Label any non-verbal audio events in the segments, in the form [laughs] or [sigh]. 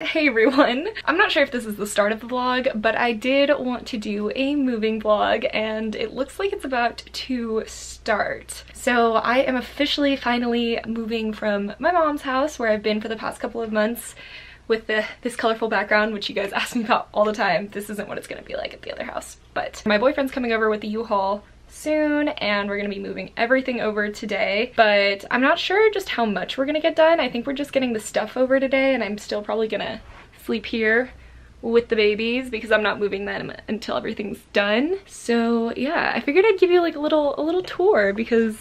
Hey everyone! I'm not sure if this is the start of the vlog, but I did want to do a moving vlog and it looks like it's about to start. So I am officially finally moving from my mom's house where I've been for the past couple of months with the, this colorful background, which you guys [laughs] ask me about all the time. This isn't what it's gonna be like at the other house. But my boyfriend's coming over with the U-Haul soon and we're gonna be moving everything over today. But I'm not sure just how much we're gonna get done. I think we're just getting the stuff over today and I'm still probably gonna sleep here with the babies because I'm not moving them until everything's done. So yeah I figured I'd give you like a little a little tour because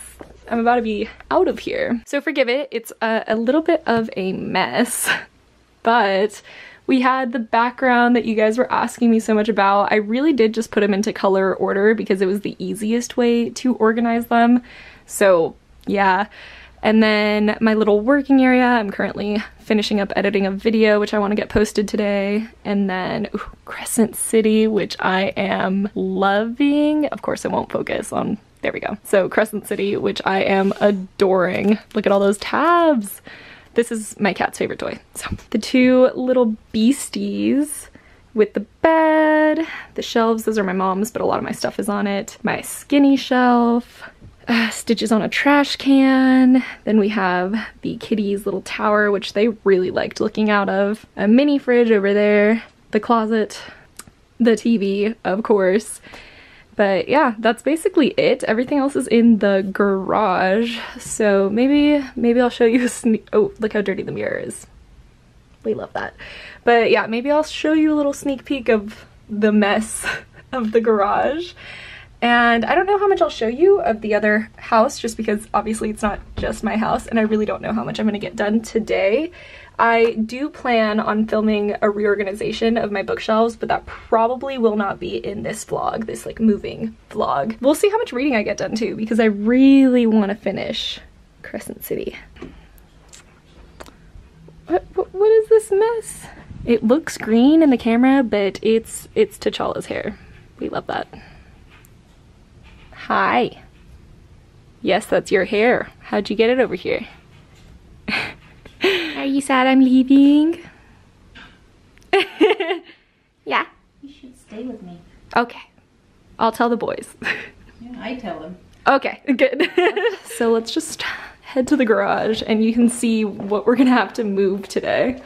I'm about to be out of here. So forgive it it's a, a little bit of a mess [laughs] but we had the background that you guys were asking me so much about. I really did just put them into color order because it was the easiest way to organize them. So yeah. And then my little working area, I'm currently finishing up editing a video which I want to get posted today. And then ooh, Crescent City, which I am loving. Of course it won't focus on, there we go. So Crescent City, which I am adoring. Look at all those tabs. This is my cat's favorite toy. So the two little beasties with the bed, the shelves, those are my mom's, but a lot of my stuff is on it. My skinny shelf, uh, stitches on a trash can. Then we have the kitty's little tower, which they really liked looking out of. A mini fridge over there, the closet, the TV, of course, but yeah, that's basically it. Everything else is in the garage. So maybe, maybe I'll show you a sneak- oh, look how dirty the mirror is. We love that. But yeah, maybe I'll show you a little sneak peek of the mess [laughs] of the garage. And I don't know how much I'll show you of the other house just because obviously it's not just my house and I really don't know how much I'm gonna get done today. I do plan on filming a reorganization of my bookshelves, but that probably will not be in this vlog, this like moving vlog. We'll see how much reading I get done too, because I really want to finish Crescent City. What, what, what is this mess? It looks green in the camera, but it's, it's T'Challa's hair. We love that. Hi. Yes, that's your hair. How'd you get it over here? [laughs] Are you sad I'm leaving? [laughs] yeah. You should stay with me. Okay. I'll tell the boys. Yeah, I tell them. Okay, good. [laughs] so let's just head to the garage and you can see what we're gonna have to move today.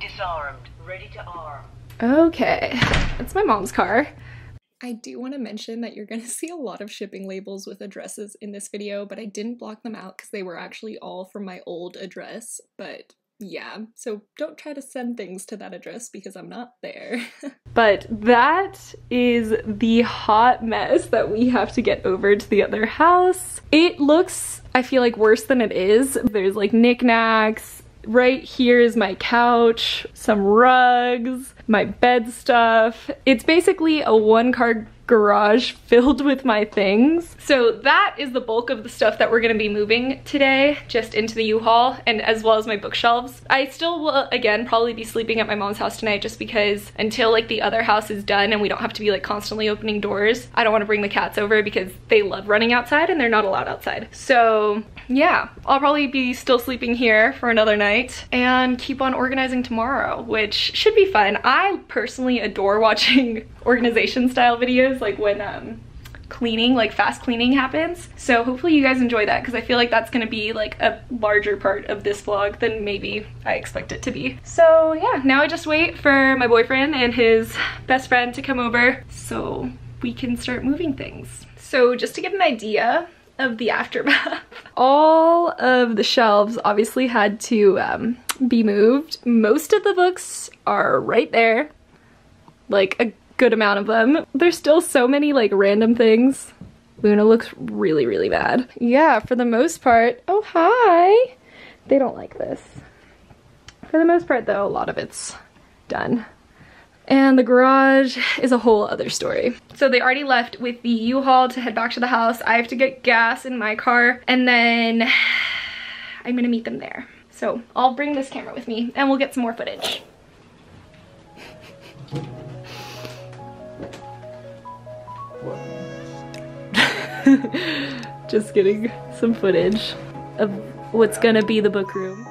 Disarmed. Ready to arm. Okay, it's my mom's car. I do want to mention that you're going [laughs] to see a lot of shipping labels with addresses in this video, but I didn't block them out because they were actually all from my old address, but yeah, so don't try to send things to that address because I'm not there. [laughs] but that is the hot mess that we have to get over to the other house. It looks, I feel like, worse than it is. There's like knickknacks. Right here is my couch, some rugs, my bed stuff. It's basically a one car garage filled with my things. So that is the bulk of the stuff that we're gonna be moving today, just into the U-Haul, and as well as my bookshelves. I still will, again, probably be sleeping at my mom's house tonight just because until like the other house is done and we don't have to be like constantly opening doors, I don't wanna bring the cats over because they love running outside and they're not allowed outside. So yeah, I'll probably be still sleeping here for another night and keep on organizing tomorrow, which should be fun. I personally adore [laughs] watching organization style videos like when um, cleaning, like fast cleaning happens. So hopefully you guys enjoy that because I feel like that's gonna be like a larger part of this vlog than maybe I expect it to be. So yeah, now I just wait for my boyfriend and his best friend to come over so we can start moving things. So just to get an idea of the [laughs] aftermath, all of the shelves obviously had to um, be moved. Most of the books are right there, like a good amount of them. There's still so many like random things. Luna looks really, really bad. Yeah, for the most part, oh hi! They don't like this. For the most part though, a lot of it's done. And the garage is a whole other story. So they already left with the U-Haul to head back to the house. I have to get gas in my car and then [sighs] I'm gonna meet them there. So I'll bring this camera with me and we'll get some more footage. [laughs] Just getting some footage of what's gonna be the book room.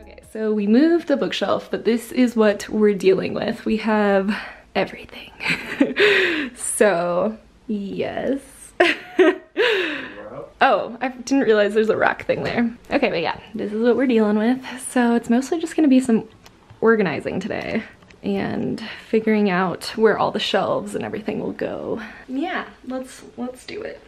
Okay, So we moved the bookshelf, but this is what we're dealing with. We have everything. [laughs] so, yes. [laughs] oh, I didn't realize there's a rock thing there. Okay, but yeah, this is what we're dealing with. So it's mostly just gonna be some organizing today and figuring out where all the shelves and everything will go. Yeah, let's let's do it.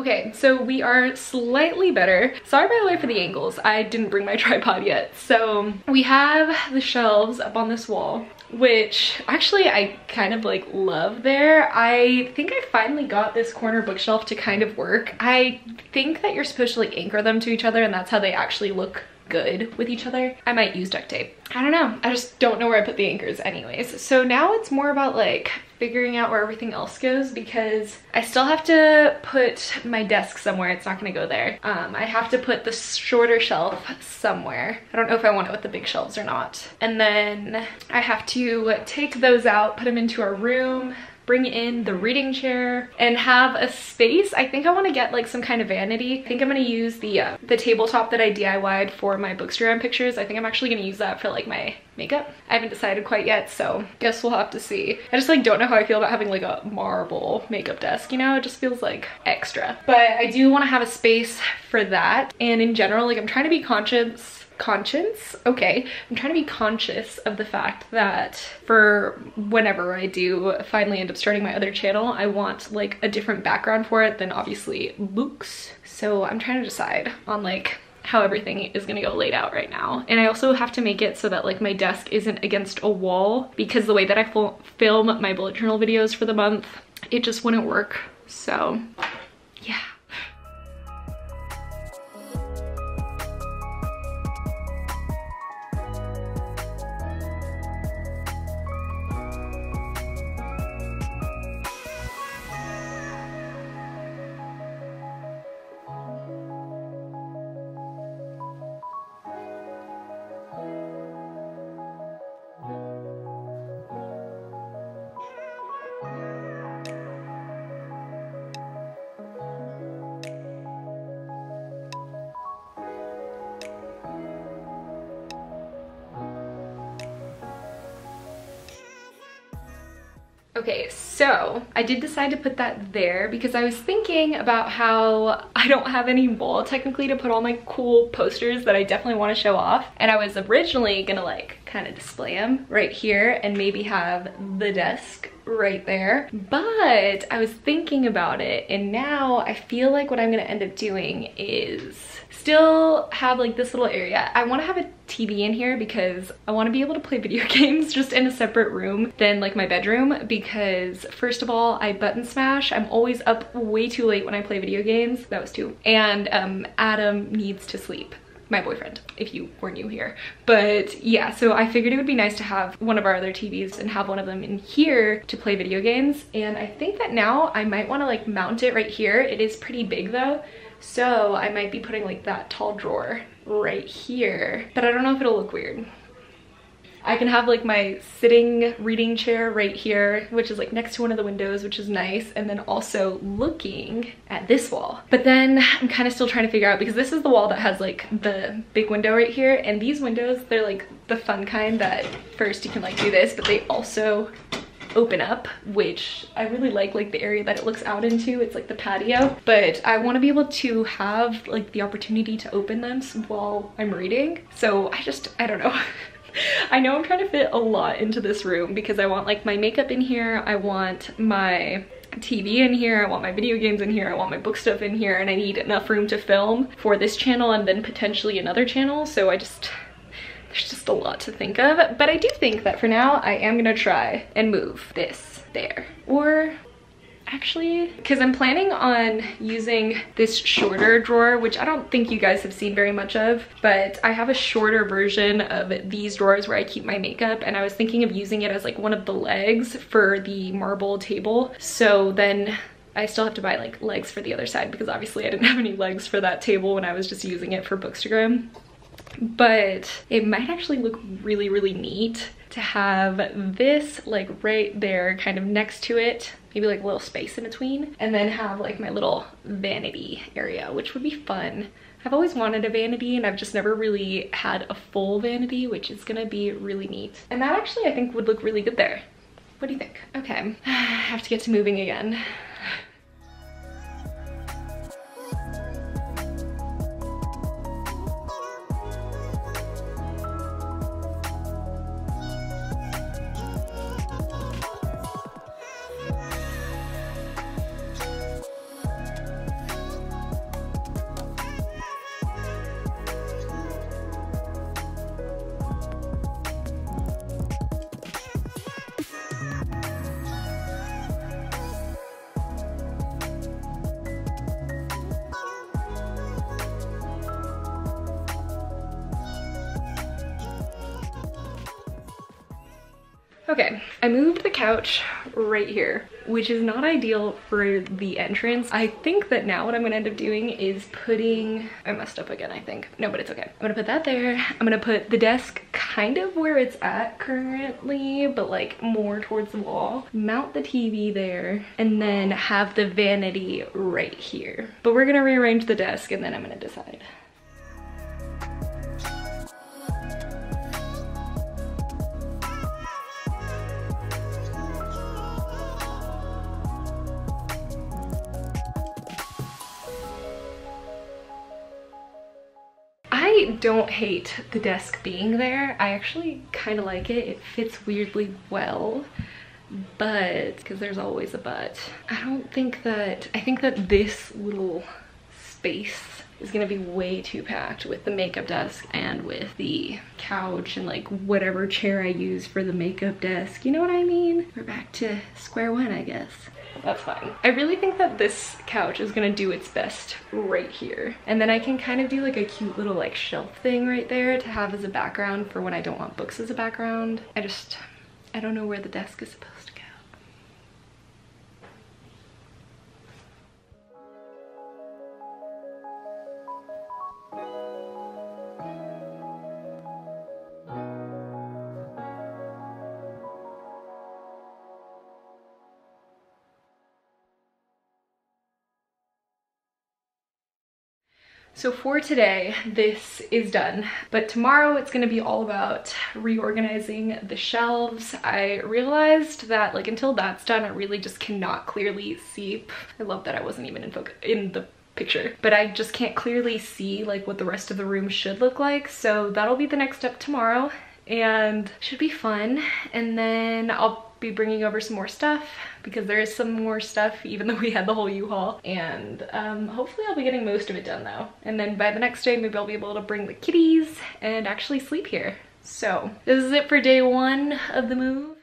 Okay, so we are slightly better. Sorry by the way for the angles. I didn't bring my [laughs] tripod yet. So we have the shelves up on this wall, which actually I kind of like love there. I think I finally got this corner bookshelf to kind of work. I think that you're supposed to like anchor them to each other and that's how they actually look good with each other. I might use duct tape. I don't know. I just don't know where I put the anchors anyways. So now it's more about like figuring out where everything else goes because I still have to put my desk somewhere. It's not gonna go there. Um, I have to put the shorter shelf somewhere. I don't know if I want it with the big shelves or not. And then I have to take those out, put them into our room, bring in the reading chair and have a space. I think I want to get like some kind of vanity. I think I'm going to use the uh, the tabletop that I DIY'd for my bookstagram pictures. I think I'm actually going to use that for like my makeup. I haven't decided quite yet, so guess we'll have to see. I just like don't know how I feel about having like a marble makeup desk, you know? It just feels like extra. But I do want to have a space for that. And in general, like I'm trying to be conscious conscience okay i'm trying to be conscious of the fact that for whenever i do finally end up starting my other channel i want like a different background for it than obviously books so i'm trying to decide on like how everything is gonna go laid out right now. And I also have to make it so that like my desk isn't against a wall because the way that I film my bullet journal videos for the month, it just wouldn't work. So yeah. So I did decide to put that there because I was thinking about how I don't have any wall technically to put all my cool posters that I definitely want to show off. And I was originally gonna like kind of display them right here and maybe have the desk right there. But I was thinking about it and now I feel like what I'm gonna end up doing is still have like this little area. I wanna have a TV in here because I wanna be able to play [laughs] video games just in a separate room than like my bedroom because first of all, I button smash. I'm always up way too late when I play video games. That was two. And um, Adam needs to sleep my boyfriend, if you were new here. But yeah, so I figured it would be nice to have one of our other TVs and have one of them in here to play video games. And I think that now I might wanna like mount it right here. It is pretty big though. So I might be putting like that tall drawer right here, but I don't know if it'll look weird. I can have like my sitting reading chair right here, which is like next to one of the windows, which is nice. And then also looking at this wall. But then I'm kind of still trying to figure out because this is the wall that has like the big window right here. And these windows, they're like the fun kind that first you can like do this, but they also open up, which I really like like the area that it looks out into. It's like the patio, but I want to be able to have like the opportunity to open them while I'm reading. So I just, I don't know. [laughs] I know I'm trying to fit a lot into this room because I want like my makeup in here. I want my TV in here, I want my video games in here, I want my book stuff in here, and I need enough room to film for this channel and then potentially another channel. So I just, there's just a lot to think of. But I do think that for now, I am gonna try and move this there. Or actually because I'm planning on using this shorter drawer which I don't think you guys have seen very much of but I have a shorter version of these drawers where I keep my makeup and I was thinking of using it as like one of the legs for the marble table so then I still have to buy like legs for the other side because obviously I didn't have any legs for that table when I was just using it for Bookstagram but it might actually look really, really neat to have this like right there kind of next to it maybe like a little space in between and then have like my little vanity area which would be fun. I've always wanted a vanity and I've just never really had a full vanity which is gonna be really neat. And that actually I think would look really good there. What do you think? Okay [sighs] I have to get to moving again couch right here, which is not ideal for the entrance. I think that now what I'm gonna end up doing is putting, I messed up again, I think. No, but it's okay. I'm gonna put that there. I'm gonna put the desk kind of where it's at currently, but like more towards the wall. Mount the TV there, and then have the vanity right here. But we're gonna rearrange the desk and then I'm gonna decide. Don't hate the desk being there. I actually kind of like it. It fits weirdly well but because there's always a but i don't think that i think that this little space is gonna be way too packed with the makeup desk and with the couch and like whatever chair i use for the makeup desk you know what i mean we're back to square one i guess that's fine. I really think that this couch is gonna do its best right here. And then I can kind of do like a cute little like shelf thing right there to have as a background for when I don't want books as a background. I just, I don't know where the desk is supposed So for today, this is done, but tomorrow it's gonna be all about reorganizing the shelves. I realized that like until that's done, I really just cannot clearly see. I love that I wasn't even in focus in the picture, but I just can't clearly see like what the rest of the room should look like. So that'll be the next step tomorrow and should be fun. And then I'll be bringing over some more stuff because there is some more stuff even though we had the whole U-Haul. And um, hopefully I'll be getting most of it done though. And then by the next day maybe I'll be able to bring the kitties and actually sleep here. So this is it for day one of the move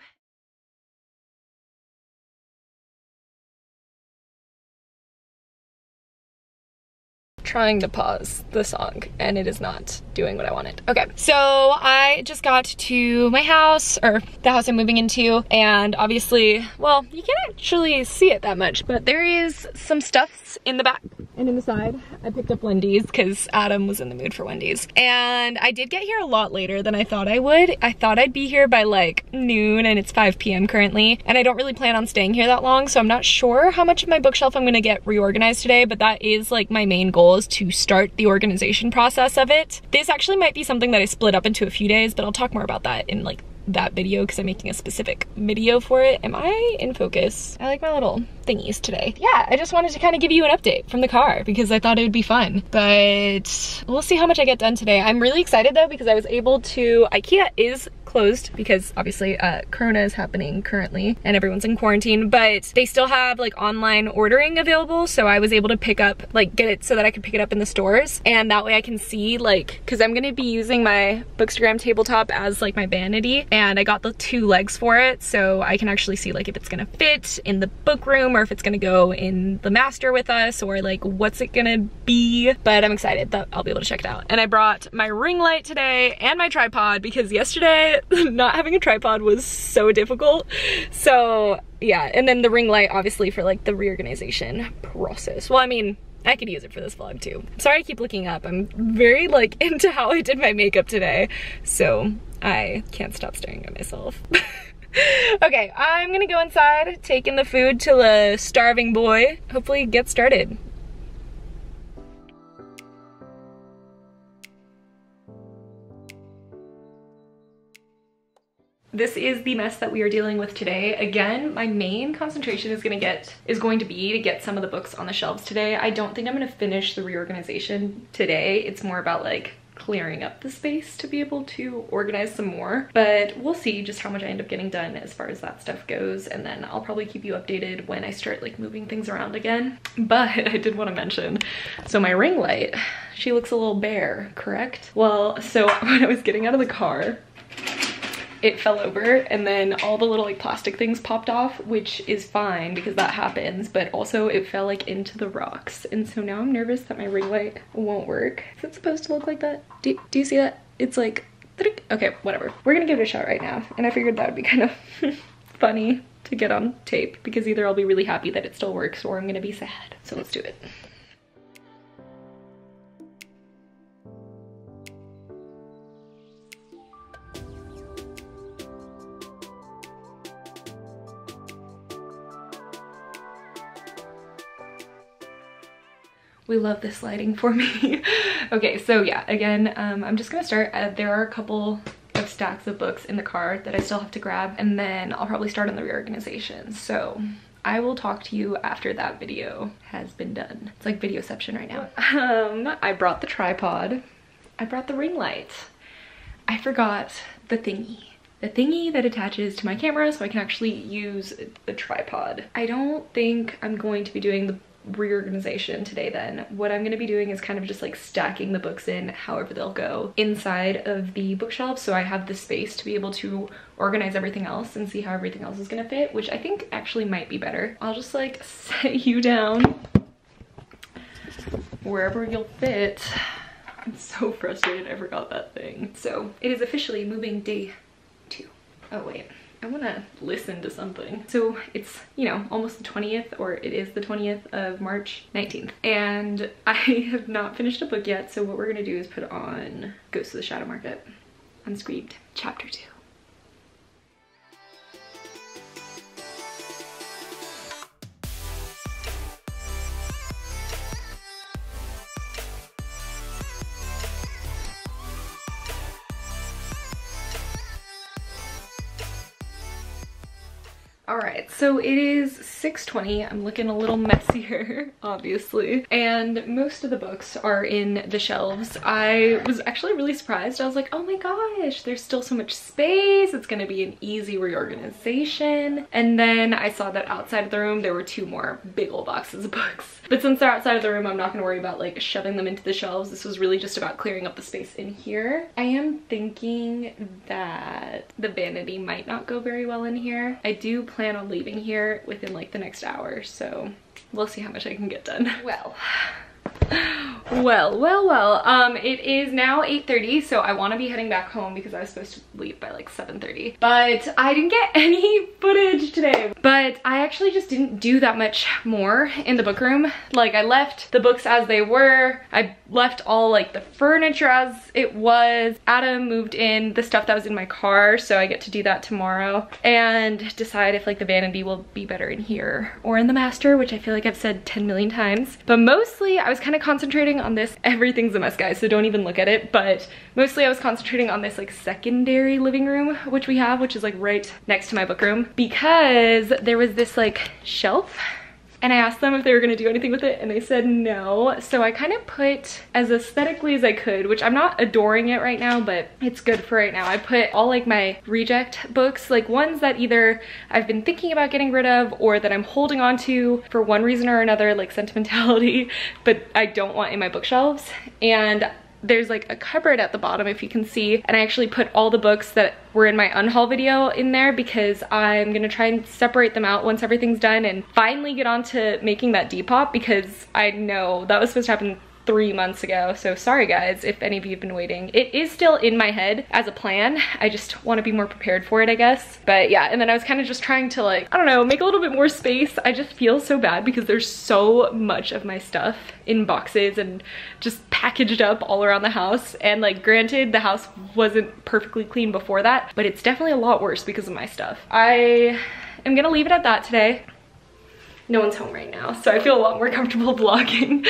trying to pause the song and it is not doing what I wanted. Okay, so I just got to my house, or the house I'm moving into, and obviously, well, you can't actually see it that much, but there is some stuffs in the back and in the side I picked up Wendy's because Adam was in the mood for Wendy's. And I did get here a lot later than I thought I would. I thought I'd be here by like noon and it's 5 p.m. currently. And I don't really plan on staying here that long, so I'm not sure how much of my bookshelf I'm gonna get reorganized today, but that is like my main goal is to start the organization process of it. This actually might be something that I split up into a few days, but I'll talk more about that in like that video because I'm making a specific video for it. Am I in focus? I like my little thingies today. Yeah, I just wanted to kind of give you an update from the car because I thought it would be fun. But we'll see how much I get done today. I'm really excited though because I was able to, Ikea is closed because obviously uh, Corona is happening currently and everyone's in quarantine, but they still have like online ordering available. So I was able to pick up, like get it so that I could pick it up in the stores. And that way I can see like, cause I'm gonna be using my Bookstagram tabletop as like my vanity and I got the two legs for it. So I can actually see like if it's gonna fit in the book room or if it's gonna go in the master with us or like what's it gonna be. But I'm excited that I'll be able to check it out. And I brought my ring light today and my tripod because yesterday [laughs] not having a tripod was so difficult. So yeah, and then the ring light obviously for like the reorganization process. Well, I mean, I could use it for this vlog too. Sorry I keep looking up. I'm very like [laughs] into how I did my makeup today. So I can't stop staring at myself. [laughs] [laughs] okay, I'm gonna go inside, take in the food till a starving boy hopefully get started. this is the mess that we are dealing with today. Again, my main concentration is gonna get is going to be to get some of the books on the shelves today. I don't think I'm gonna finish the reorganization today. It's more about like clearing up the space to be able to organize some more but we'll see just how much I end up getting done as far as that stuff goes and then I'll probably keep you updated when I start like moving things around again. [laughs] But I did want to mention so my ring light she looks a little bare correct? Well so [laughs] when I was getting out of the car it fell over and then all the little like plastic things popped off which is fine because that happens but also it fell like into the rocks. And so now I'm nervous that my ring light won't work. Is it supposed to look like that? Do, do you see that? It's like okay whatever. We're gonna give it a shot right now and I figured that would be kind of [laughs] funny to get on tape because either I'll be really happy that it still works or I'm gonna be sad. So let's do it we love this lighting for me. [laughs] okay, so yeah, again, um, I'm just gonna start. Uh, there are a couple of stacks of books in the car that I still have to grab and then I'll probably start on the reorganization. So I will talk to you after that video has been done. It's like videoception right now. Um, I brought the tripod. I brought the ring light. I forgot the thingy the thingy that attaches to my camera so I can actually use the tripod. I don't think I'm going to be doing the reorganization today then. What I'm gonna be doing is kind of just like stacking the books in however they'll go inside of the bookshelf so I have the space to be able to organize everything else and see how everything else is gonna fit, which I think actually might be better. I'll just like [laughs] set you down wherever you'll fit. I'm so frustrated I forgot that thing. So it is officially moving day two. Oh wait. I want to listen to something. So it's, you know, almost the 20th or it is the 20th of March 19th. And [laughs] I have not finished a book yet. So what we're going to do is put on Ghost of the Shadow Market Unscreeved chapter 2. All right, so it is 6.20. I'm looking a little messier, [laughs] obviously. And most of the books are in the shelves. I was actually really surprised. I was like, oh my gosh, there's still so much space. It's gonna be an easy reorganization. And then I saw that outside of the room, there were two more big old boxes of [laughs] books. But since they're outside of the room, I'm not gonna worry about like shoving them into the shelves. This was really just about clearing up the space in here. I am thinking that the vanity might not go very well in here. I do plan on leaving here within like the next hour, so we'll see how much I can get done. Well, well, well, well. Um, it is now 8.30, so I want to be heading back home because I was supposed to leave by like 7.30. But I didn't get [laughs] any footage today. But I actually just didn't do that much more in the book room. Like I left the books as they were. I left all like the furniture as it was. Adam moved in the stuff that was in my car, so I get to do that tomorrow. And decide if like the vanity will be better in here or in the master, which I feel like I've said 10 million times. But mostly I was kind of concentrating on this. Everything's a mess, guys, so don't even look at it. But mostly I was concentrating on this like secondary living room, which we have, which is like right next to my book room because there was this like shelf and I asked them if they were gonna do anything with it and they said no. So I kind of put as aesthetically as I could, which I'm not adoring it right now, but it's good for right now. I put all like my reject books, like ones that either I've been thinking about getting rid of or that I'm holding on to for one reason or another, like sentimentality, [laughs] but I don't want in my bookshelves. And there's like a cupboard at the bottom if you can see and I actually put all the books that were in my unhaul video in there because I'm gonna try and separate them out once everything's done and finally get on to making that Depop because I know that was supposed to happen three months ago. So sorry guys, if any of you have been waiting. It is still in my head as a plan. I just want to be more prepared for it, I guess. But yeah, and then I was kind of just trying to like, I don't know, make a little bit more space. I just feel so bad because there's so much of my stuff in boxes and just packaged up all around the house. And like granted, the house wasn't perfectly clean before that, but it's definitely a lot worse because of my stuff. I am gonna leave it at that today no one's home right now, so I feel a lot more comfortable [laughs] vlogging.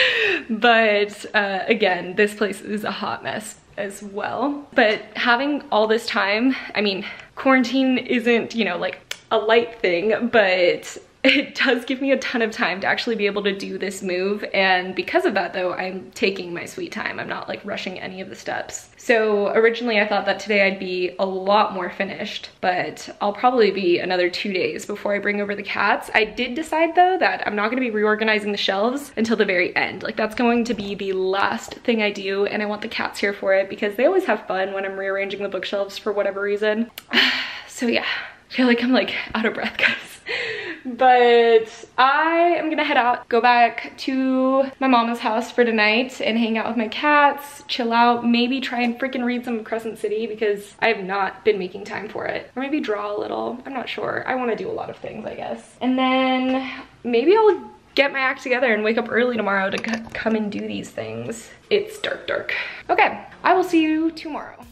but uh, again, this place is a hot mess as well. But having all this time, I mean, quarantine isn't, you know, like a light thing, but it does give me a ton of time to actually be able to do this move. And because of that though I'm taking my sweet time. I'm not like rushing any of the steps. So originally I thought that today I'd be a lot more finished but I'll probably be another two days before I bring over the cats. I did decide though that I'm not going to be reorganizing the shelves until the very end. Like that's going to be the last thing I do and I want the cats here for it because they always have fun when I'm rearranging the bookshelves for whatever reason. [sighs] So yeah I feel like I'm like out of breath [laughs] guys but I am gonna head out, go back to my mama's house for tonight and hang out with my cats, chill out, maybe try and freaking read some Crescent City because I have not been making time for it. Or maybe draw a little, I'm not sure. I wanna do a lot of things, I guess. And then maybe I'll get my act together and wake up early tomorrow to come and do these things. It's dark, dark. Okay, I will see you tomorrow.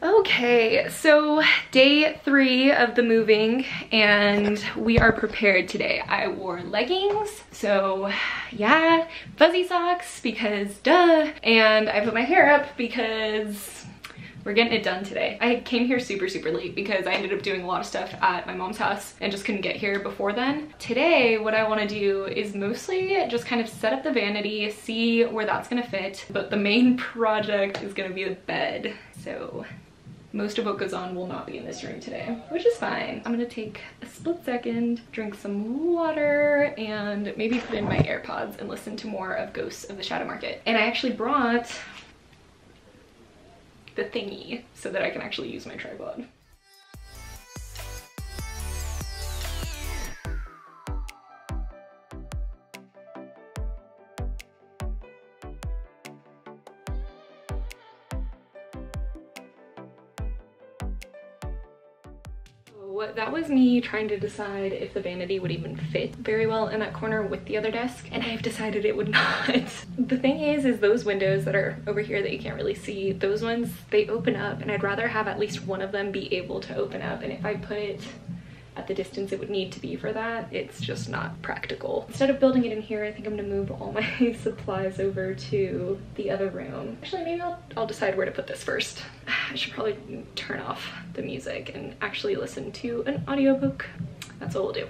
Okay, so day three of the moving and we are prepared today. I wore leggings, so yeah, fuzzy socks because duh, and I put my hair up because we're getting it done today. I came here super, super late because I ended up doing a lot of stuff at my mom's house and just couldn't get here before then. Today, what I wanna do is mostly just kind of set up the vanity, see where that's gonna fit, but the main [laughs] project is gonna be the bed. So most of what goes on will not be in this room today, which is fine. I'm gonna take a split second, drink some water, and maybe put in my AirPods and listen to more of Ghosts of the Shadow Market. And I actually brought the thingy so that I can actually use my tripod. Was me trying to decide if the vanity would even fit very well in that corner with the other desk and I've decided it would [laughs] not. the thing is, is those windows that are over here that you can't really see, those ones, they open up and I'd rather have at least one of them be able to open up and if I put at the distance it would need to be for that, it's just not practical. Instead of building it in here, I think I'm gonna move all [laughs] my supplies over to the other room. Actually, maybe I'll, I'll decide where to put this first. [sighs] I should probably turn off the music and actually listen to an audiobook. That's what we'll do.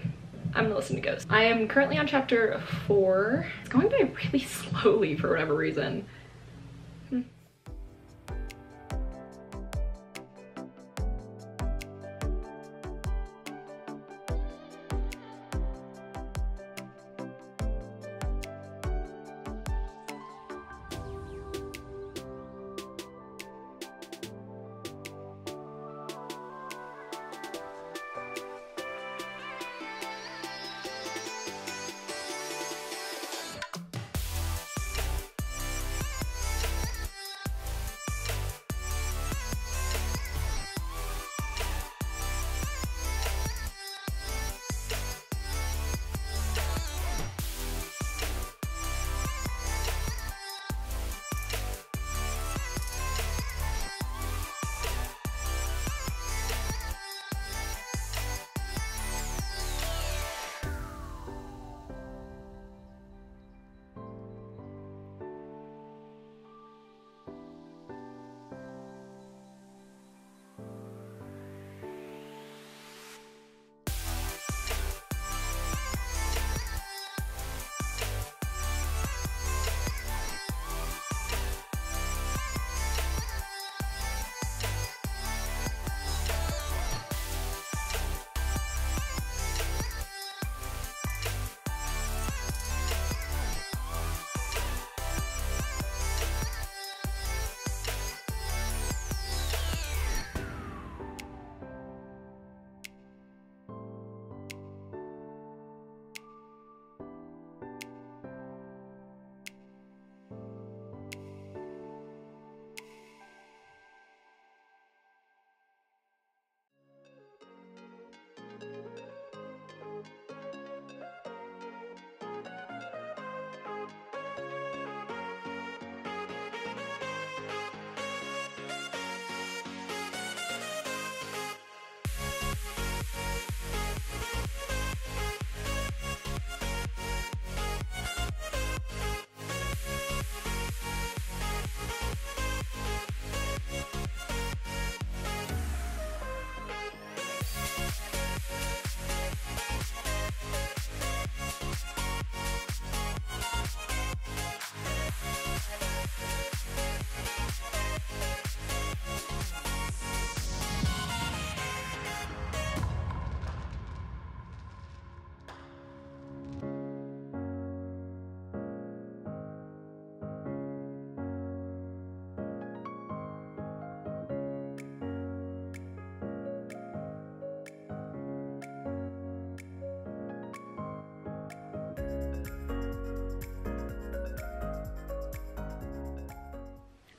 I'm gonna listen to Ghost. I am currently on chapter four. It's going by really [laughs] slowly for whatever reason.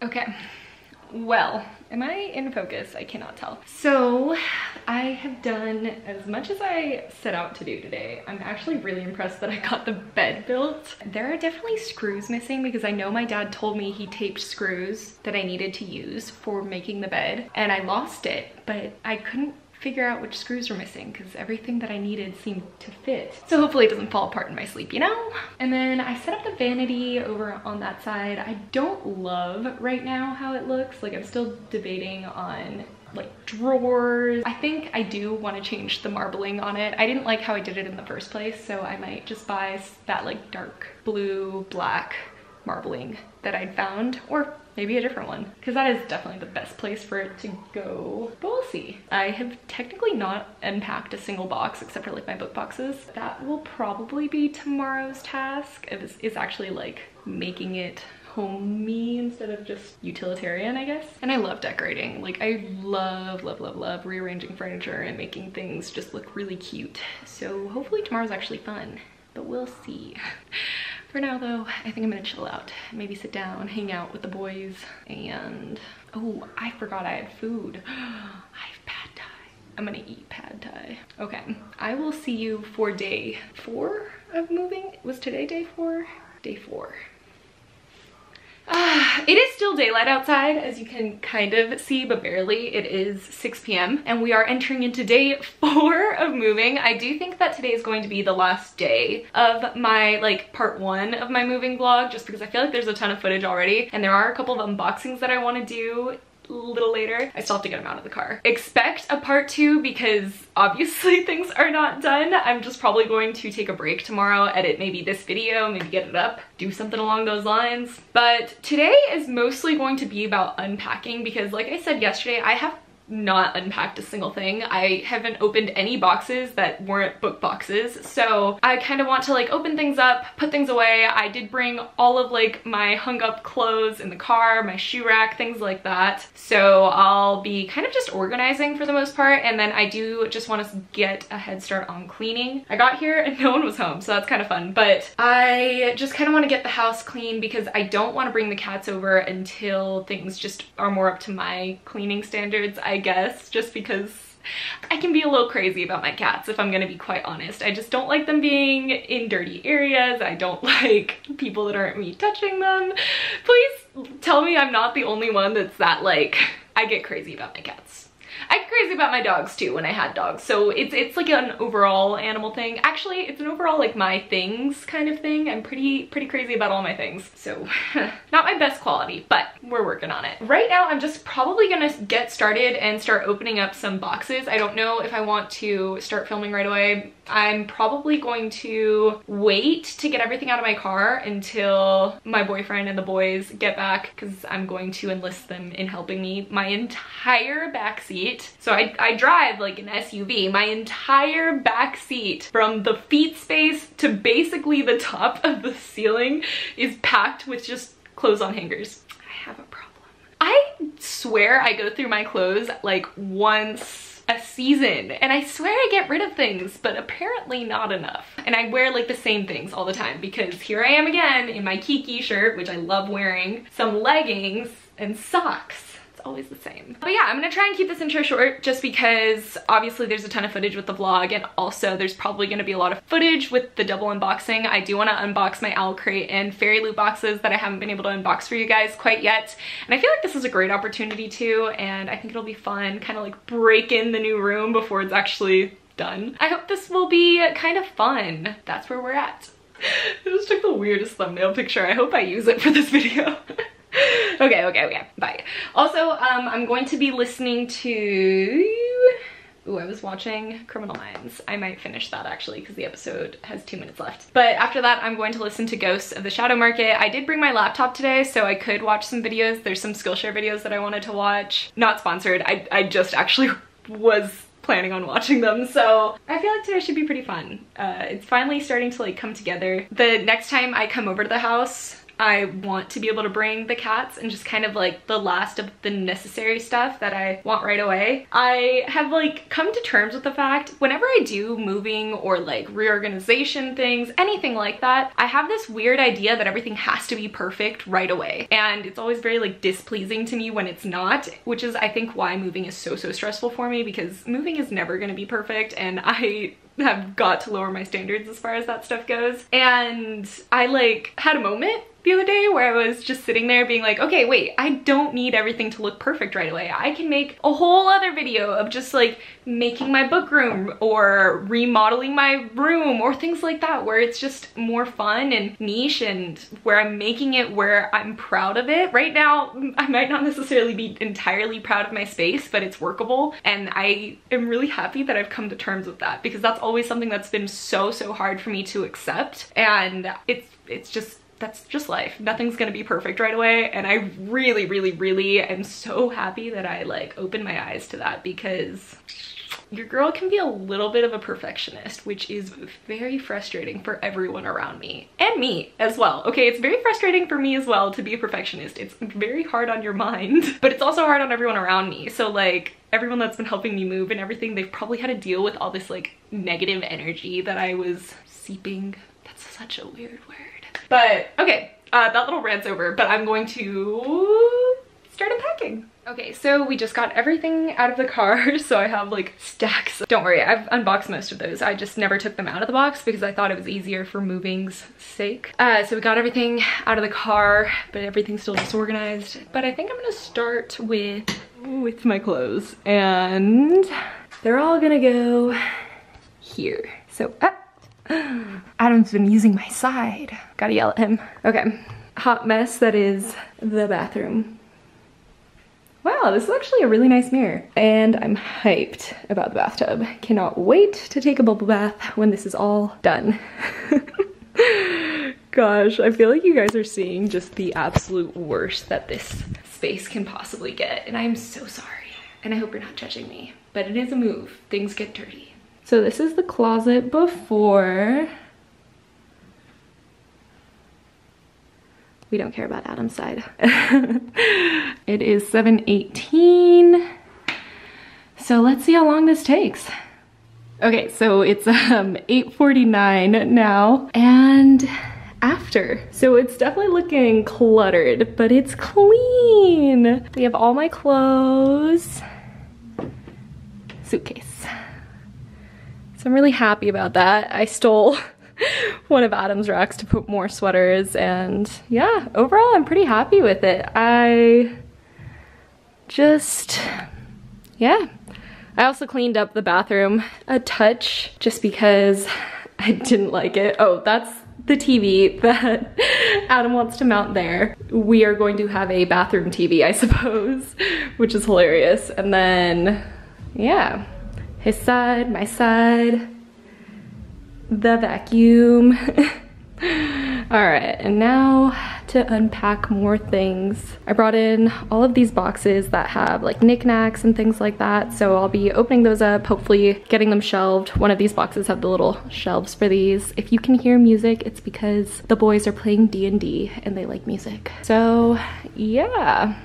Okay, well, am I in focus? I cannot tell. So I have done as much as I set out to do today. I'm actually really impressed that I got the bed built. There are definitely screws missing because I know my dad told me he taped screws that I needed to use for making the bed and I lost it, but I couldn't figure out which screws were missing because everything that I needed seemed to fit. So hopefully it doesn't fall apart in my sleep, you know? And then I set up the vanity over on that side. I don't love right now how it looks. Like I'm still debating on like drawers. I think I do want to change the marbling on it. I didn't like how I did it in the first place, so I might just buy that like dark blue, black marbling that I'd found or maybe a different one. Because that is definitely the best place for it to go. But we'll see. I have technically not unpacked a single box except for like my book boxes. That will probably be tomorrow's task. Is, is actually like making it homey instead of just utilitarian i guess. And i love decorating. Like i love love love love rearranging furniture and making things just look really cute. So hopefully tomorrow's actually fun. But we'll see [laughs] For now though, I think I'm gonna chill out. Maybe sit down, hang out with the boys, and oh, I forgot I had food. [gasps] I have pad thai. I'm gonna eat pad thai. Okay, I will see you for day four of moving. Was today day four? Day four. [sighs] It is still daylight outside, as you can kind of see, but barely. It is 6 p.m. and we are entering into day [laughs] four of moving. I do think that today is going to be the last day of my, like, part one of my moving vlog, just because I feel like there's a ton of footage already, and there are a couple of unboxings that I want to do little later. I still have to get them out of the car. Expect a part two because obviously [laughs] things are not done. I'm just probably going to take a break tomorrow, edit maybe this video, maybe get it up, do something along those lines. But today is mostly going to be about unpacking because like I said yesterday, I have not unpacked a single thing. I haven't opened any boxes that weren't book boxes. So I kind of want to like open things up, put things away. I did bring all of like my hung up clothes in the car, my shoe rack, things like that. So I'll be kind of just organizing for the most part. And then I do just want to get a head start on cleaning. I got here and [laughs] no one was home, so that's kind of fun. But I just kind of want to get the house clean because I don't want to bring the cats over until things just are more up to my cleaning standards. I guess, just because I can be a little crazy about my cats if I'm gonna be quite honest. I just don't like them being in dirty areas. I don't [laughs] like people that aren't me touching them. Please tell me I'm not the only one that's that like, I get crazy about my cats. I get crazy about my dogs too when I had dogs. So it's it's like an overall animal thing. Actually, it's an overall like my things kind of thing. I'm pretty pretty crazy about all my things. So [laughs] not my best quality, but we're working on it. Right now, I'm just probably gonna get started and start opening up some boxes. I don't know if I want to start filming right away. I'm probably going to wait to get everything out of my car until my boyfriend and the boys get back because I'm going to enlist them in helping me. My entire back seat, so I, I drive like an SUV, my entire back seat from the feet space to basically the top of the ceiling is packed with just clothes on hangers. I have a problem. I swear I go through my clothes like once season. And I swear I get rid of things but apparently not enough. And I wear like the same things all the time because here I am again in my Kiki shirt which I love wearing some leggings and socks always the same. But yeah, I'm gonna try and keep this intro short just because obviously there's a ton of footage with the vlog and also there's probably gonna be a lot of footage with the double unboxing. I do wanna unbox my Owl Crate and Fairy Loot boxes that I haven't been able to unbox for you guys quite yet. And I feel like this is a great opportunity too and I think it'll be fun, kind of like break in the new room before it's actually done. I hope this will be kind of fun. That's where we're at. [laughs] I just took the weirdest thumbnail picture. I hope I use it for this video. [laughs] [laughs] okay, okay, okay, bye. Also, um, I'm going to be listening to... Ooh, I was watching Criminal Minds. I might finish that actually because the episode has two minutes left. But after that, I'm going to listen to Ghosts of the Shadow Market. I did bring my laptop today, so I could watch some videos. There's some Skillshare videos that I wanted to watch. Not sponsored. I, I just actually [laughs] was planning on watching them so I feel like today should be pretty fun. Uh, it's finally starting to like come together. The next time I come over to the house I want to be able to bring the cats and just kind of like the last of the necessary stuff that I want right away. I have like come to terms with the fact whenever I do moving or like reorganization things, anything like that, I have this weird idea that everything has to be perfect right away. And it's always very like displeasing to me when it's not, which is I think why moving is so, so stressful for me because moving is never gonna be perfect and [laughs] I have got to lower my standards as far as that stuff goes. And I like had a moment the other day where I was just sitting there being like, okay, wait, I don't need everything to look perfect right away. I can make a whole other video of just like making my book room or remodeling my room or things like that where it's just more fun and niche and where I'm making it where I'm proud of it. Right now, I might not necessarily be entirely proud of my space, but it's workable. And I am really happy that I've come to terms with that because that's always something that's been so, so hard for me to accept. And it's, it's just that's just life. Nothing's gonna be perfect right away. And I really, really, really am so happy that I like opened my eyes to that because your girl can be a little bit of a perfectionist, which is very frustrating for everyone around me and me as well. Okay, it's very frustrating for me as well to be a perfectionist. It's very hard on your mind, [laughs] but it's also hard on everyone around me. So like everyone that's been helping me move and everything, they've probably had to deal with all this like negative energy that I was seeping. That's such a weird word. But okay, uh, that little rant's over, but I'm going to start unpacking. Okay, so we just got everything out of the car, [laughs] so I have like stacks. Don't worry, I've unboxed most of those. I just never took them out of the box because I thought it was easier for moving's sake. Uh, so we got everything out of the car, but everything's still disorganized. But I think I'm gonna start with, with my clothes and they're all gonna go here. So, ah, Adam's been using my side. Gotta yell at him. Okay, hot mess that is the bathroom. Wow, this is actually a really nice mirror. And I'm hyped about the bathtub. Cannot wait to take a bubble bath when this is all done. [laughs] Gosh, I feel like you guys are seeing just the absolute worst that this space can possibly get. And I'm so sorry. And I hope you're not judging me. But it is a move. Things get dirty. So this is the closet before. We don't care about Adam's side. [laughs] it is 7.18. So let's see how long this takes. Okay, so it's um, 8.49 now and after. So it's definitely looking cluttered, but it's clean. We have all my clothes, suitcase. So I'm really happy about that. I stole [laughs] one of Adam's racks to put more sweaters and yeah, overall I'm pretty happy with it. I just, yeah. I also cleaned up the bathroom a touch just because [laughs] I didn't like it. Oh, that's the TV [laughs] that Adam wants to mount there. We are going to have a bathroom TV, I suppose, which is hilarious. And then, yeah, his side, my side, the vacuum. [laughs] all right, and now to unpack more things. I brought in all of these boxes that have like knickknacks and things like that. So I'll be opening those up, hopefully getting them shelved. One of these boxes have the little shelves for these. If you can hear music, it's because the boys are playing D&D and they like music. So yeah,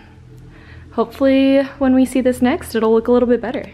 hopefully when we see this next, it'll look a little bit better.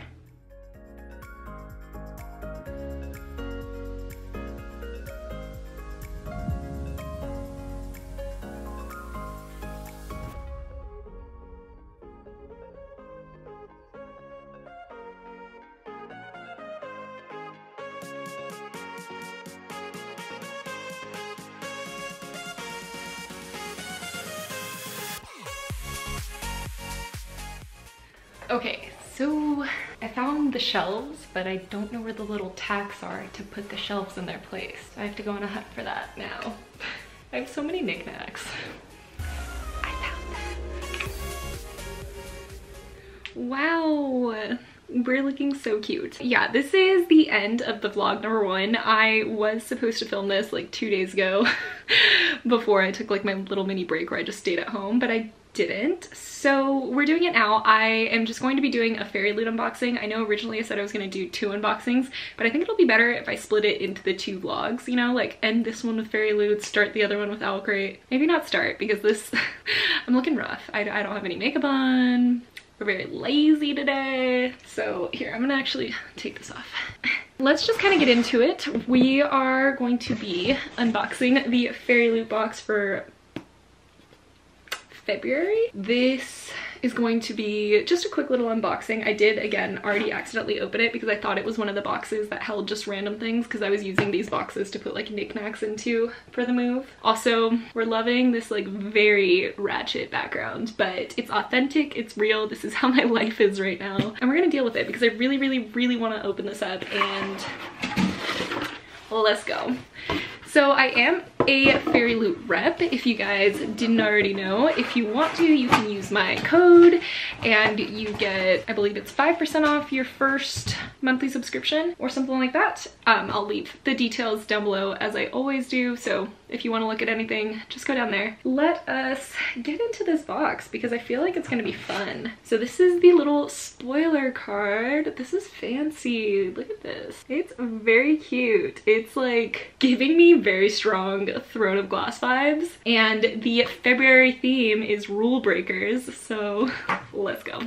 The little tacks are to put the shelves in their place. I have to go on a hunt for that now. [laughs] I have so many knickknacks. I found. Wow we're looking so cute. Yeah, this is the end of the vlog number one. I was supposed to film this like two days ago [laughs] before I took like my little mini break where I just stayed at home, but I didn't. So we're doing it now. I am just going to be doing a Fairy Loot unboxing. I know originally I said I was going to do two unboxings, but I think it'll be better if I split it into the two vlogs, you know, like end this one with Fairy Loot, start the other one with Owlcrate. Maybe not start because this, [laughs] I'm looking rough. I, I don't have any makeup on. We're very lazy today. So here, I'm gonna actually take this off. [laughs] Let's just kind of get into it. We are going to be unboxing the Fairy Loot box for February. This is going to be just a quick little unboxing. I did, again, already accidentally open it because I thought it was one of the boxes that held just random things because I was using these boxes to put like knickknacks into for the move. Also, we're loving this like very ratchet background, but it's authentic, it's real, this is [laughs] how my life is right now. And we're gonna deal with it because I really, really, really wanna open this up and let's go. So I am a Fairy Loot rep, if you guys didn't already know. If you want to, you can use my code and you get, I believe it's 5% off your first monthly subscription or something like that. Um, I'll leave the details down below as I always do. So if you want to look at anything, just go down there. Let us get into this box because I feel like it's going to be fun. So this is the little spoiler card. This is fancy. Look at this. It's very cute. It's like giving me very strong Throne of Glass vibes. And the February theme is rule breakers. So let's go.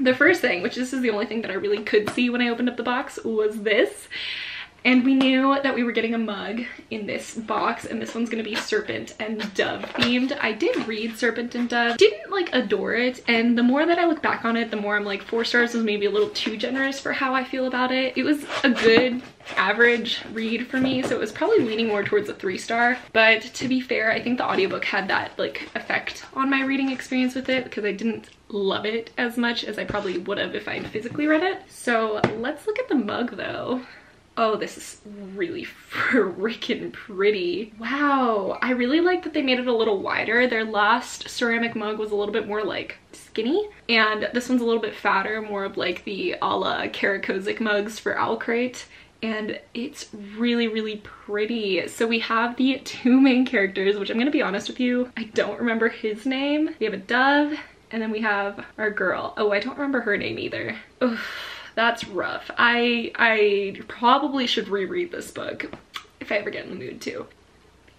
The first thing, which this is the only thing that I really could see when I opened up the box, was this. And we knew that we were getting a mug in this box and this one's gonna be serpent and dove themed. I did read serpent and dove, didn't like adore it. And the more that I look back on it, the more I'm like four stars was maybe a little too generous for how I feel about it. It was a good average read for me so it was probably leaning more towards a three star but to be fair i think the audiobook had that like effect on my reading experience with it because i didn't love it as much as i probably would have if i'd physically read it so let's look at the mug though Oh, this is really [laughs] freaking pretty. Wow, I really like that they made it a little wider. Their last ceramic mug was a little bit more like skinny and this one's a little bit fatter, more of like the a la Kara mugs for Owlcrate and it's really really pretty. So we have the two main characters which i'm gonna be honest with you i don't remember his name. We have a dove and then we have our girl. Oh i don't remember her name either. Oof that's rough. I, I probably should reread this book if I ever get in the mood to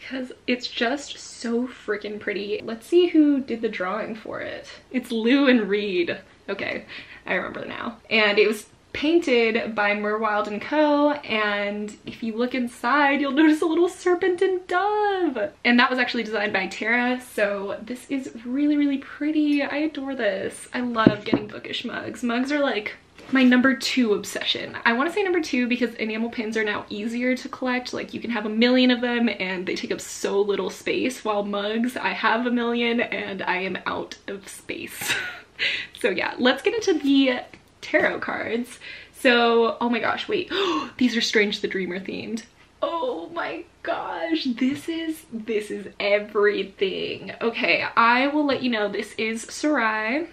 because it's just so freaking pretty. Let's see who did the drawing for it. It's Lou and Reid. Okay, I remember now. And it was painted by Merwild and Co. And if you look inside, you'll notice a little serpent and dove. And that was actually designed by Tara. So this is really, really pretty. I adore this. I love getting bookish mugs. Mugs are like my number two obsession. I want to say number two because enamel pins are now easier to collect. Like you can have a million of them and they take up so little space while mugs, I have a million and I am out of space. [laughs] so yeah, let's get into the tarot cards. So, oh my gosh, wait, [gasps] these are Strange the Dreamer themed. Oh my gosh, this is, this is everything. Okay, I will let you know this is Sarai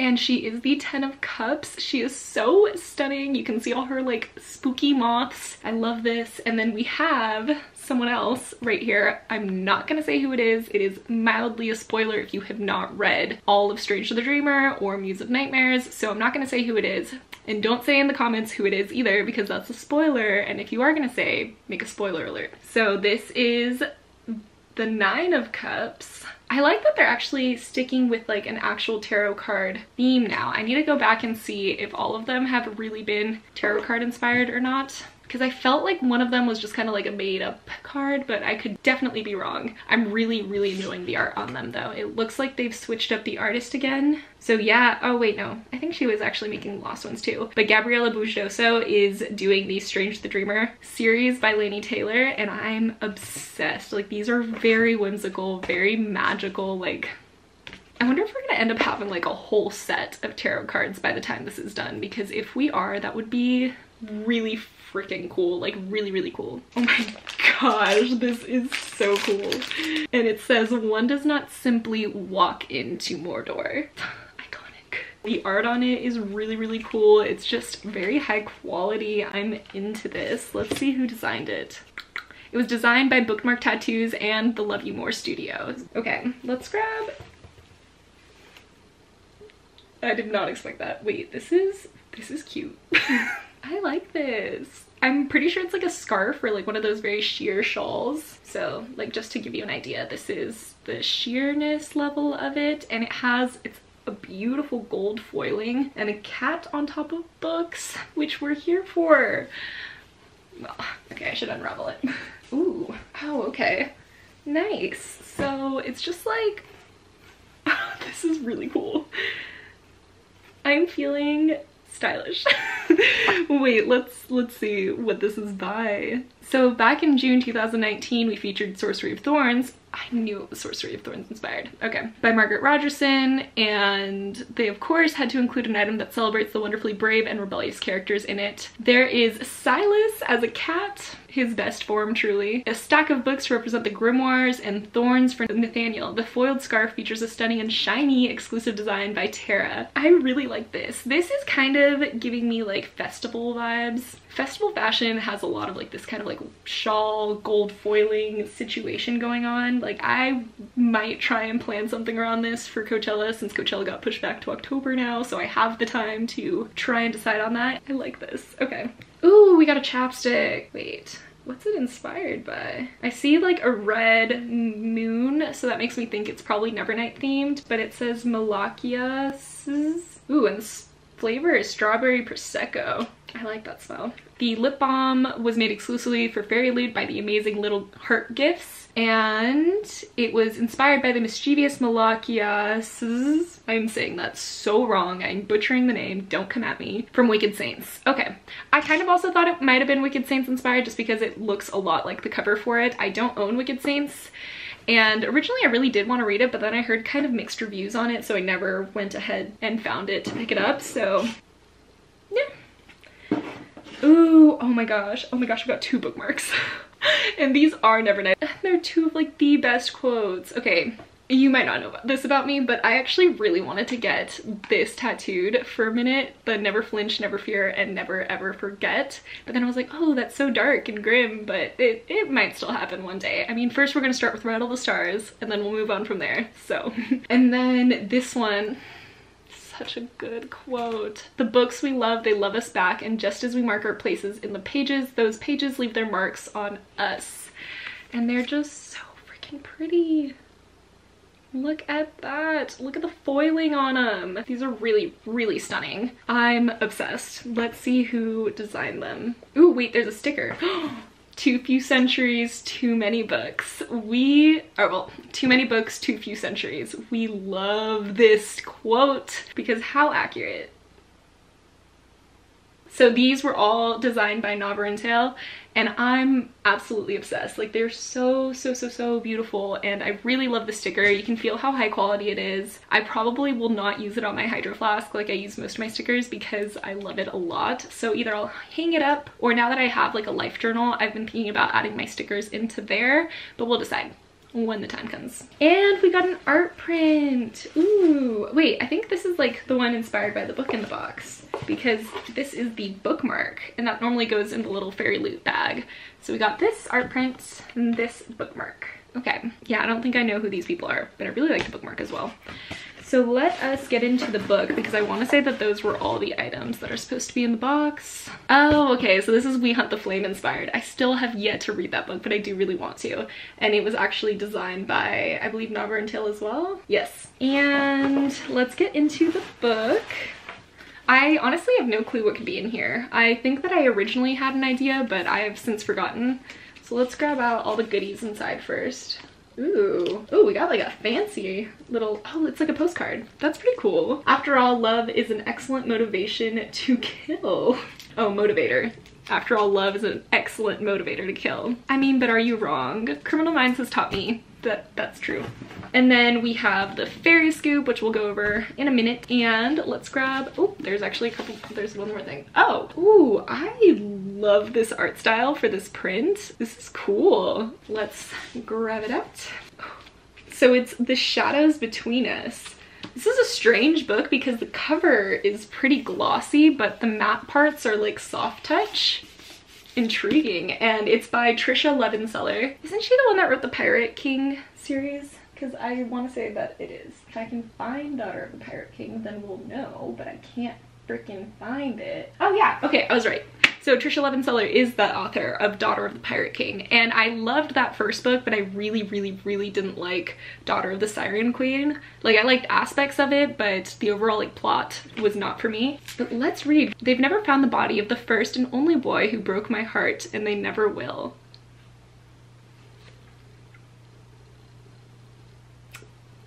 and she is the 10 of cups. She is so stunning. You can see all her like spooky moths. I love this. And then we have someone else right here. I'm not gonna say who it is. It is mildly a spoiler if you have not read all of strange to the dreamer or muse of nightmares. So i'm not gonna say who it is. And don't say in the comments who it is either because that's a spoiler. And if you are gonna say make a spoiler alert. So this is the nine of cups I like that they're actually sticking with like an actual tarot card theme now. I need to go back and see if all of them have really been tarot card inspired or not because I felt like one of them was just kind of like a made up card, but I could definitely be wrong. I'm really, really enjoying the art on them though. It looks like they've switched up the artist again. So yeah, oh wait, no. I think she was actually making Lost Ones too. But Gabriella Bujdoso is doing the Strange the Dreamer series by Laini Taylor and I'm obsessed. Like these are very whimsical, very magical, like I wonder if we're gonna end up having like a whole set of tarot cards by the time this is done because if we are, that would be really freaking cool like really really cool. Oh my gosh this is so cool. And it says one does not simply walk into mordor. [sighs] Iconic. The art on it is really really cool. It's just very high quality. I'm into this. Let's see who designed it. It was designed by Bookmark Tattoos and the Love You More Studios. Okay, let's grab. I did not expect that. Wait, this is, this is cute. [laughs] I like this. I'm pretty sure it's like a scarf or like one of those very sheer shawls. So like just to give you an idea, this is the sheerness level of it and it has, it's a beautiful gold foiling and a cat on top of books, which we're here for. Well, okay, I should unravel it. [laughs] Ooh, oh, okay. Nice. So it's just like, [laughs] this is really cool. I'm feeling stylish. [laughs] [laughs] Wait, let's let's see what this is by. So back in June 2019, we featured Sorcery of Thorns. I knew it was Sorcery of Thorns inspired. Okay. By Margaret Rogerson, and they of course had to include an item that celebrates the wonderfully brave and rebellious characters in it. There is Silas as a cat, his best form truly. A stack of books represent the grimoires and thorns for Nathaniel. The foiled scarf features a stunning and shiny exclusive design by Tara. I really like this. This is kind of giving me like festival vibes. Festival fashion has a lot of like this kind of like shawl gold foiling situation going on. Like I might try and plan something around this for Coachella since Coachella got pushed back to October now so I have the time to try and decide on that. I like this. Okay. Ooh, we got a chapstick. Wait, what's it inspired by? I see like a red moon, so that makes me think it's probably Nevernight themed, but it says Malakia. Ooh, and flavor is strawberry prosecco. I like that smell. The lip balm was made exclusively for FairyLoot by the amazing Little Heart Gifts and it was inspired by the mischievous Malachias. I'm saying that so wrong. I'm butchering the name. Don't come at me. From Wicked Saints. Okay. I kind of also thought it might have been Wicked Saints inspired just because it looks a lot like the cover for it. I don't own Wicked Saints. And originally I really did want to read it, but then I heard kind of mixed reviews on it, so I never went ahead and found it to pick it up. So yeah. Ooh, oh my gosh. Oh my gosh, I've got two bookmarks. [laughs] and these are Never Nevernight. They're two of like the best quotes. Okay, you might not know this about me, but I actually really wanted to get this tattooed for a minute, the never flinch, never fear, and never ever forget. But then I was like, oh, that's so dark and grim, but it, it might still happen one day. I mean, first we're gonna start with Rattle the Stars, and then we'll move on from there, so. [laughs] and then this one, such a good quote. The books we love, they love us back, and just as we mark our places in the pages, those pages leave their marks on us. And they're just so freaking pretty. Look at that. Look at the foiling on them. These are really, really stunning. I'm obsessed. Let's see who designed them. Ooh, wait, there's a sticker. [gasps] too few centuries, too many books. We, oh well, too many books, too few centuries. We love this quote because how accurate. So these were all designed by Navarone and I'm absolutely obsessed. Like they're so, so, so, so beautiful and I really love the sticker. You can feel how high quality it is. I probably will not use it on my Hydro Flask like I use most of my stickers because I love it a lot. So either I'll hang it up or now that I have like a life journal, I've been thinking about adding my stickers into there, but we'll decide when the time comes. And we got an art print. Ooh, wait, I think this is like the one inspired by the book in the box because this is the bookmark and that normally goes in the little fairy loot bag. So we got this art print and this bookmark. Okay, yeah, I don't think I know who these people are, but I really like the bookmark as well. So let us get into the book because I want to say that those were all the items that are supposed to be in the box. Oh, okay, so this is We Hunt the Flame inspired. I still have yet to read that book, but I do really want to. And it was actually designed by, I believe, Navarone as well. Yes. And let's get into the book. I honestly have no clue what could be in here. I think that I originally had an idea, but I have since forgotten. So let's grab out all the goodies inside first. Ooh. Ooh, we got like a fancy little, oh, it's like a postcard. That's pretty cool. After all, love is an excellent motivation to kill. Oh, motivator. After all, love is an excellent motivator to kill. I mean, but are you wrong? Criminal Minds has taught me that that's true. And then we have the fairy scoop, which we'll go over in a minute. And let's grab, oh, there's actually a couple, there's one more thing. Oh, ooh, I love this art style for this print. This is cool. Let's grab it out. So it's The Shadows Between Us. This is a strange book because the cover is pretty glossy, but the matte parts are like soft touch intriguing and it's by Tricia Levenseller. Isn't she the one that wrote the Pirate King series? because I want to say that it is. If I can find Daughter of the Pirate King, then we'll know, but I can't freaking find it. Oh yeah, okay, I was right. So Tricia Levenseller is the author of Daughter of the Pirate King and I loved that first book but I really really really didn't like Daughter of the Siren Queen. Like I liked aspects of it but the overall like plot was not for me. But let's read. They've never found the body of the first and only boy who broke my heart and they never will.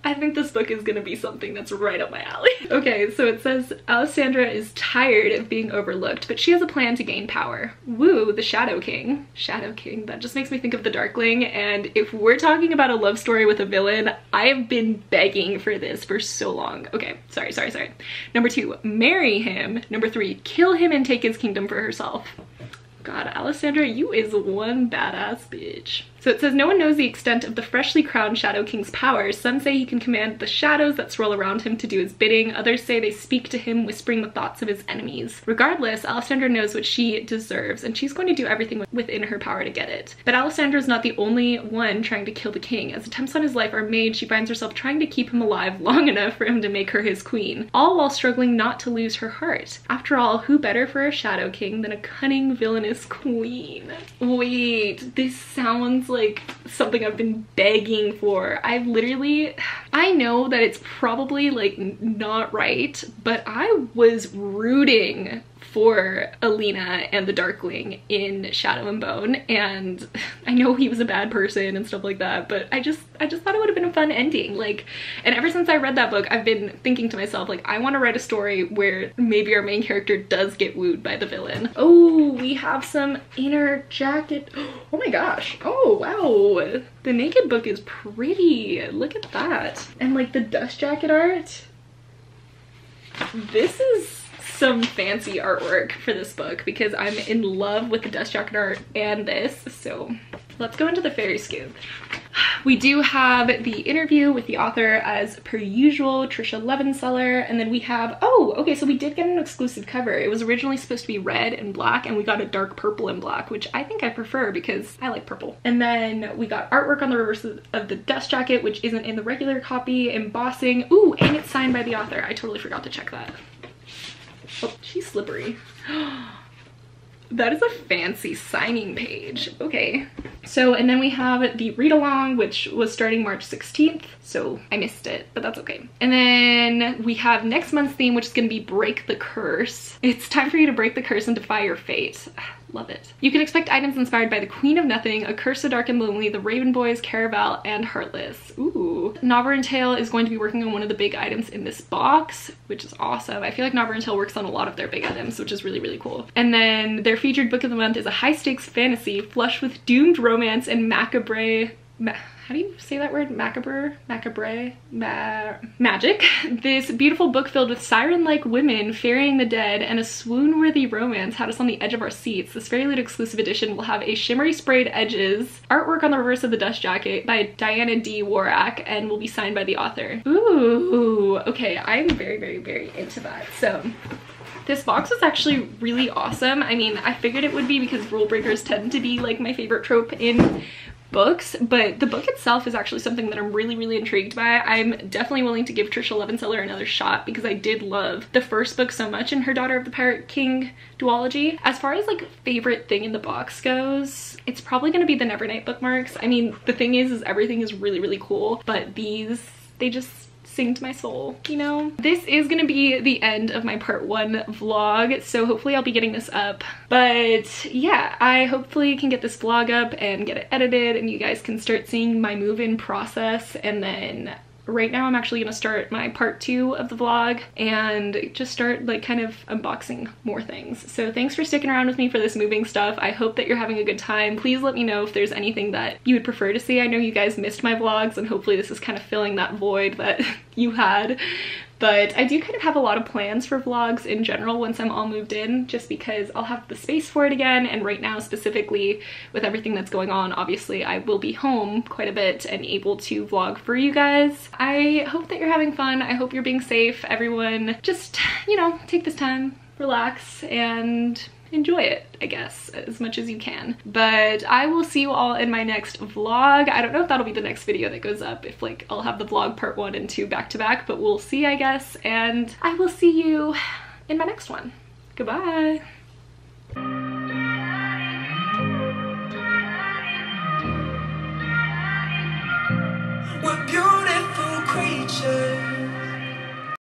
I think this book is gonna be something that's right up my alley. [laughs] okay, so it says Alessandra is tired of being overlooked, but she has a plan to gain power. Woo, the Shadow King. Shadow King, that just makes me think of the Darkling, and if we're talking about a love story with a villain, I have been begging for this for so long. Okay, sorry, sorry, sorry. Number two, marry him. Number three, kill him and take his kingdom for herself. God, Alessandra, you is one badass bitch. So it says, no one knows the extent of the freshly crowned Shadow King's powers. Some say he can command the shadows that swirl around him to do his bidding. Others say they speak to him, whispering the thoughts of his enemies. Regardless, Alessandra knows what she deserves, and she's going to do everything within her power to get it. But Alessandra is not the only one trying to kill the king. As attempts on his life are made, she finds herself trying to keep him alive long [laughs] enough for him to make her his queen, all while struggling not to lose her heart. After all, who better for a Shadow King than a cunning, villainous queen? Wait, this sounds like something I've been begging for. I've literally, I know that it's probably like not right, but I was rooting for Alina and the Darkling in Shadow and Bone and [laughs] I know he was a bad person and stuff like that but I just I just thought it would have been a fun ending like and ever since I read that book I've been thinking to myself like I want to write a story where maybe our main character does get wooed by the villain. Oh we have some inner jacket. [gasps] Oh my gosh. Oh wow. The naked book is pretty. Look at that. And like the dust jacket art. This is some fancy artwork for this book because I'm in love with the dust jacket art and this. So let's go into the fairy scoop. We do have the interview with the author as per usual, Tricia Levenseller, and then we have, oh, okay, so we did get an exclusive cover. It was originally supposed to be red and black, and we got a dark purple and black, which I think I prefer because I like purple. And then we got artwork on the reverse of the dust jacket, which isn't in the regular copy, embossing. Ooh, and it's signed by the author. I totally forgot to check that. Oh, she's slippery. [gasps] that is a fancy signing page. Okay. So, and then we have the read along, which was starting March 16th. So I missed it, but that's okay. And then we have next month's theme, which is going to be Break the Curse. It's time for you to break the curse and defy your fate. Love it. You can expect items inspired by the Queen of Nothing, A Curse so Dark and Lonely, The Raven Boys, Caraval, and Heartless. Ooh. Nobber and Tail is going to be working on one of the big items in this box, which is awesome. I feel like Nobber and Tail works on a lot of their big items, which is really, really cool. And then their featured book of the month is a high-stakes fantasy flush with doomed romance and macabre Ma how do you say that word? Macabre? Macabre? Ma magic. [laughs] This beautiful book filled with siren-like women ferrying the dead and a swoon-worthy romance had us on the edge of our seats. This very late exclusive edition will have a shimmery sprayed edges, artwork on the reverse of the dust jacket by Diana D. Warak, and will be signed by the author. Ooh, okay, I'm very, very, very into that. So this box was actually really awesome. I mean, I figured it would be because rule breakers tend to be like my favorite trope in books, but the book itself is actually something that I'm really, really intrigued by. I'm definitely willing to give Tricia Levenseller another shot because I did love the first book so much in her Daughter of the Pirate King duology. As far as like favorite thing in the box goes, it's probably gonna be the Nevernight bookmarks. I mean, the thing is, is everything is really, really cool, but these, they just sing to my soul, you know? This is gonna be the end of my part one vlog, so hopefully I'll be getting this up. But yeah, I hopefully can get this vlog up and get it edited and you guys can start seeing my move-in process and then right now I'm actually gonna start my part two of the vlog and just start like kind of unboxing more things. So thanks for sticking around with me for this moving stuff. I hope that you're having a good time. Please let me know if there's anything that you would prefer to see. I know you guys missed my vlogs and hopefully this is kind of filling that void that [laughs] you had but I do kind of have a lot of plans for vlogs in general once I'm all moved in, just because I'll have the space for it again. And right now, specifically with everything that's going on, obviously I will be home quite a bit and able to vlog for you guys. I hope that you're having fun. I hope you're being safe. Everyone just, you know, take this time, relax, and enjoy it, I guess, as much as you can. But I will see you all in my next vlog. I don't know if that'll be the next video that goes up, if like I'll have the vlog part one and two back to back, but we'll see, I guess. And I will see you in my next one. Goodbye. What beauty